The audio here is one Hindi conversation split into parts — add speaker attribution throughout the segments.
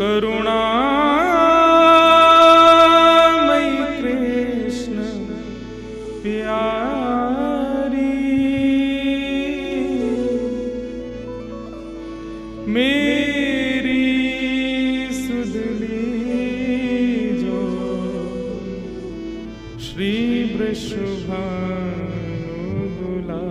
Speaker 1: करुणा। मई कृष्ण प्यारी। मेरी सुधली जो श्री
Speaker 2: वृषभानु दुला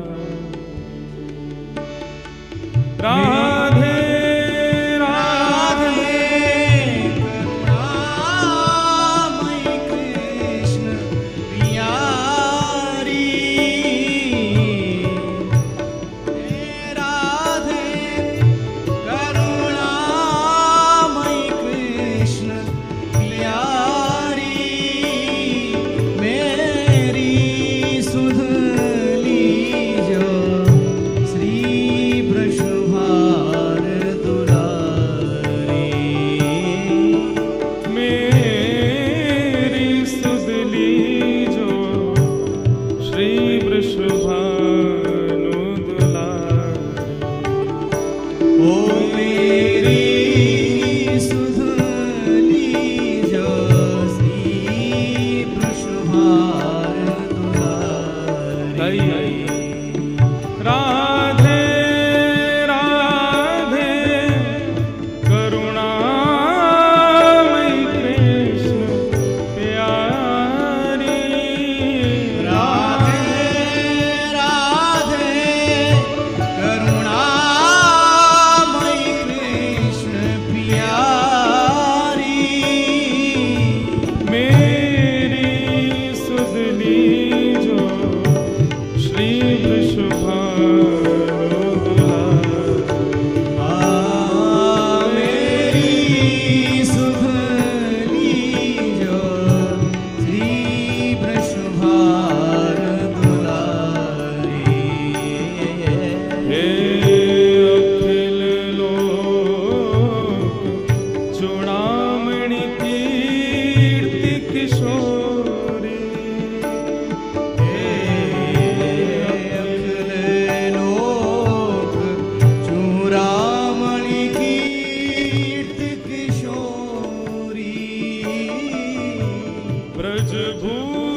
Speaker 1: भू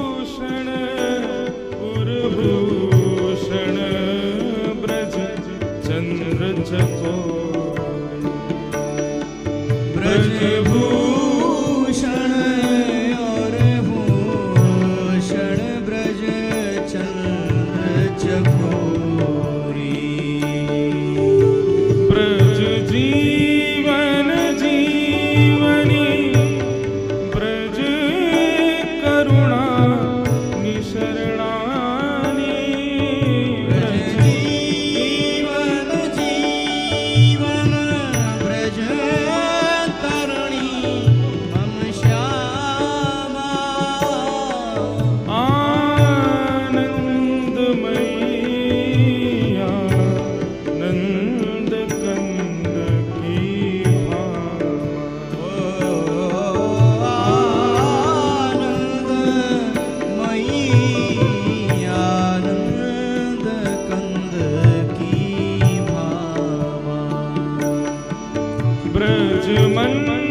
Speaker 1: ब्रजमन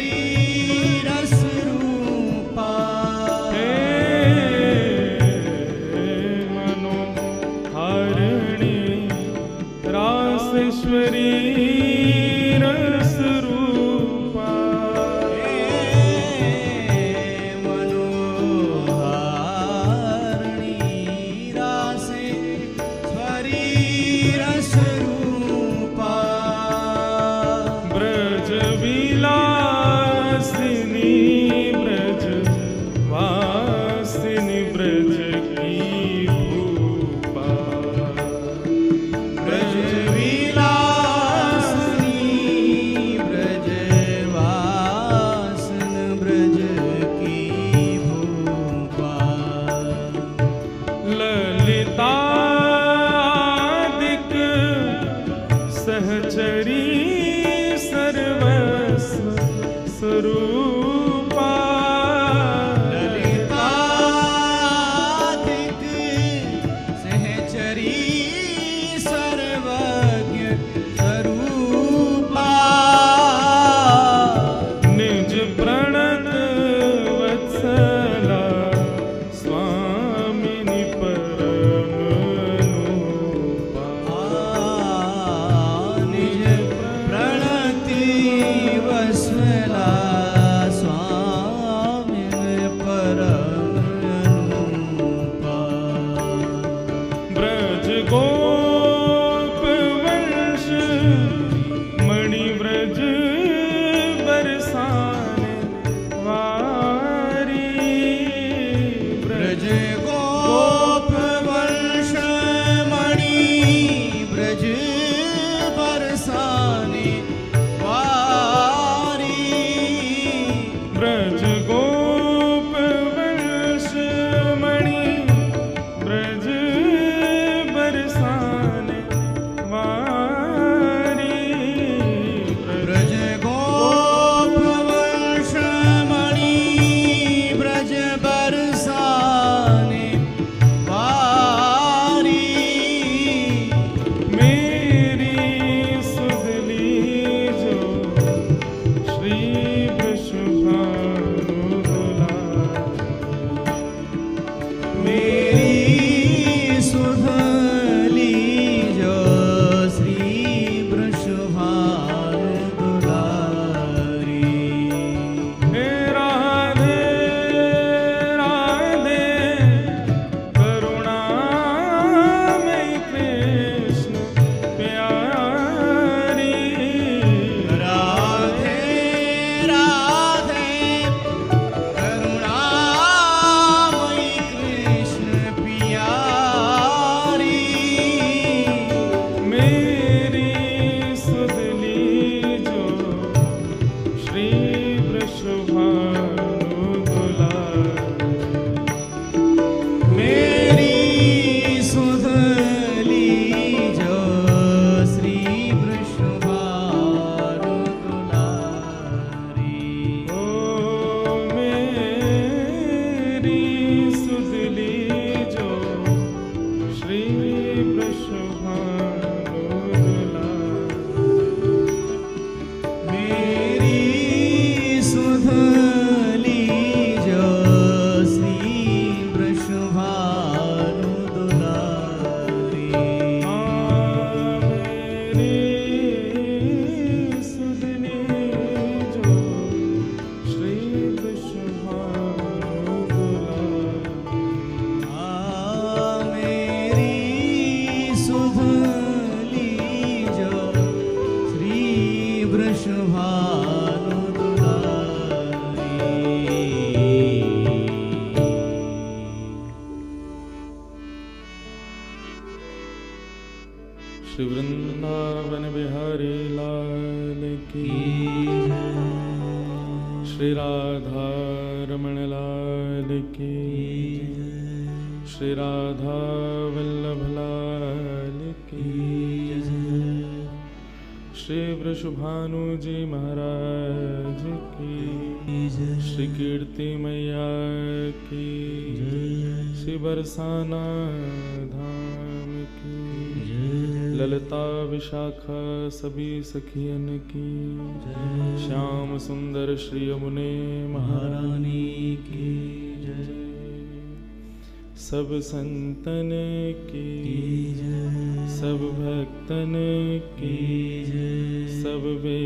Speaker 1: Maria. esmela श्री राधा रमण लाल की श्री राधा वल्लभ लाल की श्री वृषभानु जी महाराज की श्री कीर्ति मैया की श्री बरसाना धाम की ललिता विशाखा सभी सखियन की। श्याम सुंदर श्री यमुने महारानी की जय। सब संतन की सब भक्तन की जय। सब वे